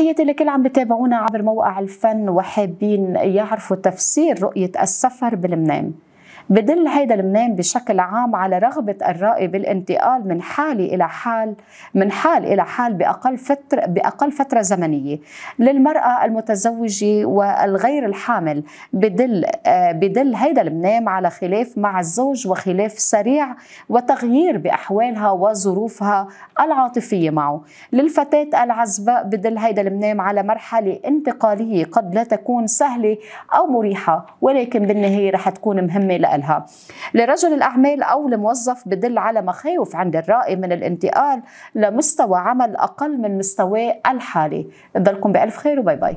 تحياتي لكل عم بتابعونا عبر موقع الفن وحابين يعرفوا تفسير رؤية السفر بلبنان. بدل هيدا المنام بشكل عام على رغبة الرائي بالانتقال من حال إلى حال من حال إلى حال بأقل فترة بأقل فترة زمنية. للمرأة المتزوجة والغير الحامل بدل آه، بدل هيدا المنام على خلاف مع الزوج وخلاف سريع وتغيير بأحوالها وظروفها العاطفية معه. للفتاة العزباء بدل هيدا المنام على مرحلة انتقالية قد لا تكون سهلة أو مريحة ولكن بالنهاية رح تكون مهمة لها لها. لرجل الأعمال أو الموظف بدل على مخاوف عند الرائي من الانتقال لمستوى عمل أقل من مستواه الحالي. ضلكم بألف خير وباي باي.